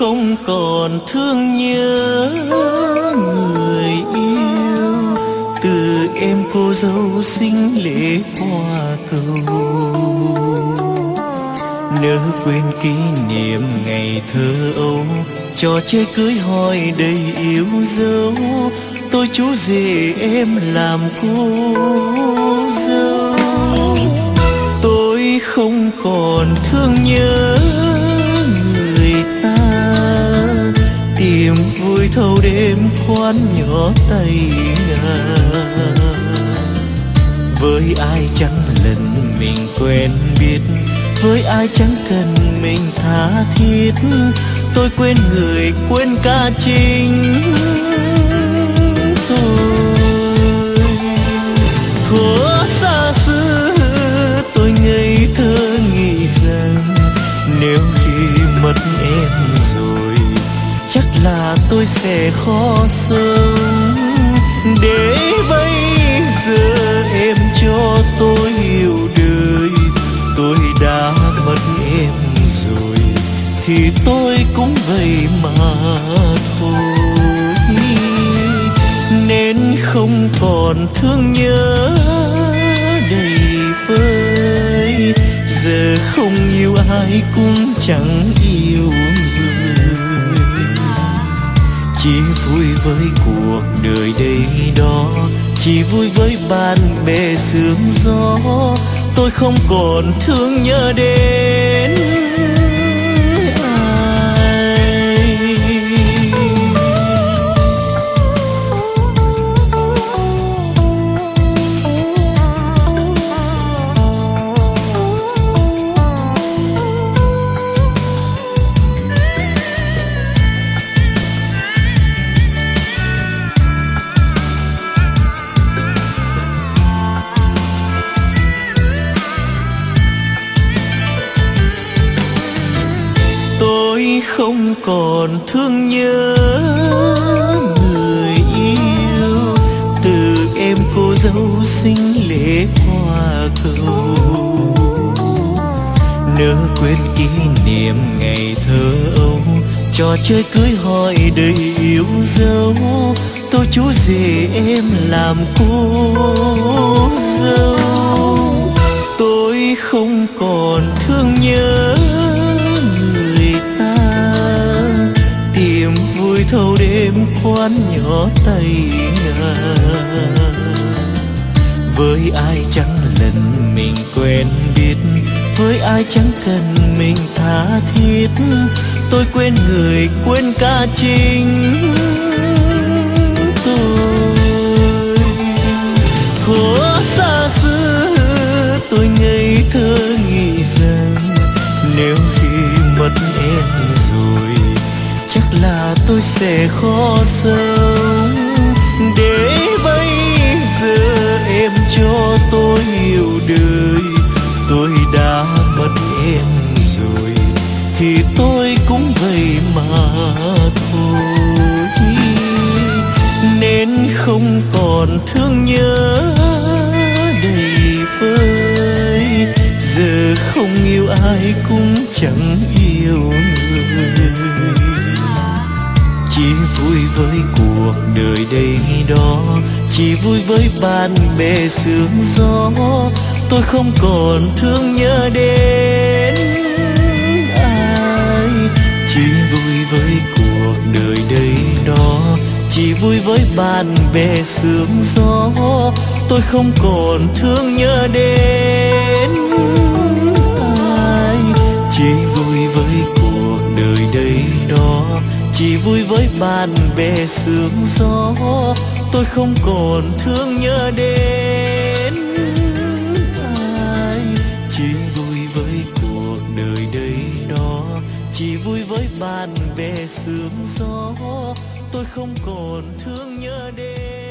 không còn thương nhớ người yêu. Từ em cô dâu xinh lễ qua cầu. Nỡ quên kỷ niệm ngày thơ ấu, trò chơi cưới hỏi đầy yêu dấu. Tôi chú rể em làm cô dâu. Tôi không còn thương nhớ đêm khoan nhỏ tay ngà với ai chẳng lần mình quen biết, với ai chẳng cần mình tha thiết, tôi quên người, quên cả chính tôi. Thuở xa xưa, tôi ngây thơ nghĩ rằng, nếu khi mất em rồi chắc là tôi sẽ khó sống để bây giờ em cho tôi hiểu đời, tôi đã mất em rồi, thì tôi cũng vậy mà thôi. Nên không còn thương nhớ đầy vơi. Giờ không yêu ai cũng chẳng yêu chỉ vui với cuộc đời đây đó, chỉ vui với bạn bè sương gió. Tôi không còn thương nhớ đêm còn thương nhớ người yêu. Từ em cô dâu xinh lễ hoa cầu. Nỡ quên kỷ niệm ngày thơ ấu trò chơi cưới hỏi đầy yêu dấu. Tôi chú rể em làm cô dâu. Tôi không còn thương nhớ đêm quán nhỏ tay ngờ với ai chẳng lần mình quen biết, với ai chẳng cần mình tha thiết, tôi quên người, quên cả chính tôi. Thuở xa xưa tôi ngây thơ nghĩ rằng, nếu khi mất em rồi chắc là tôi sẽ khó sống để bây giờ em cho tôi hiểu đời, tôi đã mất em rồi, thì tôi cũng vậy mà thôi. Nên không còn thương nhớ đầy vơi, giờ không yêu ai cũng chẳng yêu người chỉ vui với cuộc đời đây đó, chỉ vui với bạn bè sương gió. Tôi không còn thương nhớ đến ai. Chỉ vui với cuộc đời đây đó, chỉ vui với bạn bè sương gió. Tôi không còn thương nhớ đến ai. Chỉ với bạn bè sương gió. Tôi không còn thương nhớ đến ai. Chỉ vui với cuộc đời đây đó. Chỉ vui với bạn bè sương gió. Tôi không còn thương nhớ đến